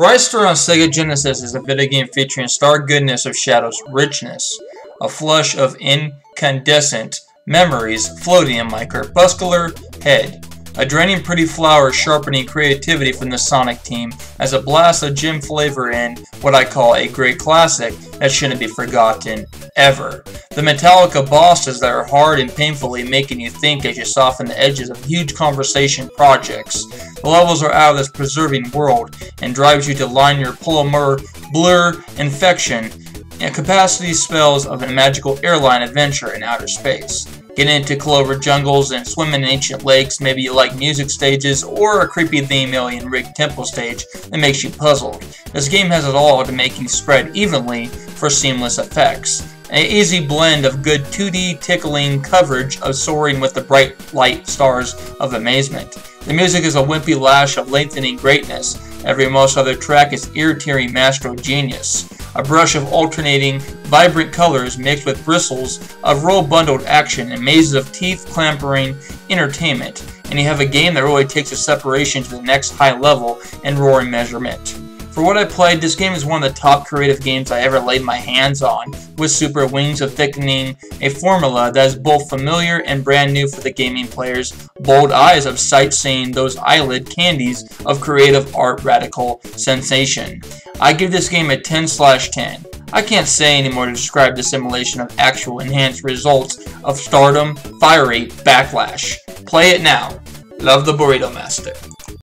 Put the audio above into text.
Ristar Sega Genesis is a video game featuring star goodness of shadows, richness, a flush of incandescent memories floating in my crepuscular head. A draining pretty flower sharpening creativity from the Sonic team as a blast of gym flavor in what I call a great classic that shouldn't be forgotten, ever. The Metallica bosses that are hard and painfully making you think as you soften the edges of huge conversation projects. The levels are out of this preserving world and drives you to line your polymer blur infection and capacity spells of a magical airline adventure in outer space. Get into clover jungles and swim in ancient lakes, maybe you like music stages, or a creepy theme alien rigged temple stage that makes you puzzled. This game has it all to make you spread evenly for seamless effects. An easy blend of good 2D tickling coverage of soaring with the bright light stars of amazement. The music is a wimpy lash of lengthening greatness. Every most other track is ear-tearing master genius a brush of alternating, vibrant colors mixed with bristles of roll-bundled action and mazes of teeth-clampering entertainment, and you have a game that really takes a separation to the next high level in roaring measurement. For what I played, this game is one of the top creative games I ever laid my hands on, with Super Wings of thickening a formula that is both familiar and brand new for the gaming players, bold eyes of sightseeing those eyelid candies of creative art radical sensation. I give this game a 10 slash 10. I can't say anymore to describe the simulation of actual enhanced results of stardom, fiery backlash. Play it now. Love the Burrito Master.